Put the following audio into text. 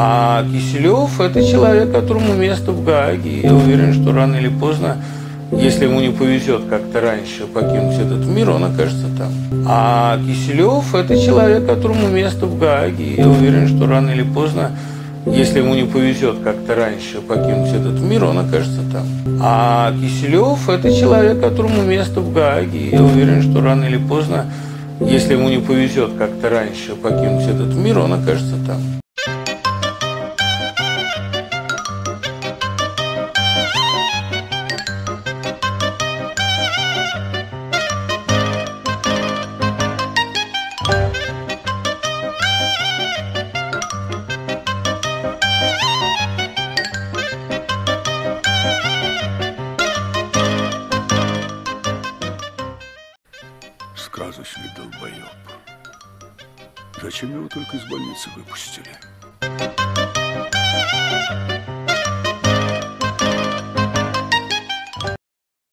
А Киселев – это человек, которому место в Гааге. Я уверен, что рано или поздно, если ему не повезет как-то раньше покинуть этот мир, он окажется там. А Киселев – это человек, которому место в Гааге. Я уверен, что рано или поздно, если ему не повезет как-то раньше покинуть этот мир, он окажется там. А Киселев – это человек, которому место в Гааге. Я уверен, что рано или поздно, если ему не повезет как-то раньше покинуть этот мир, он окажется там. Сказочный долбоеб. Зачем его только из больницы выпустили?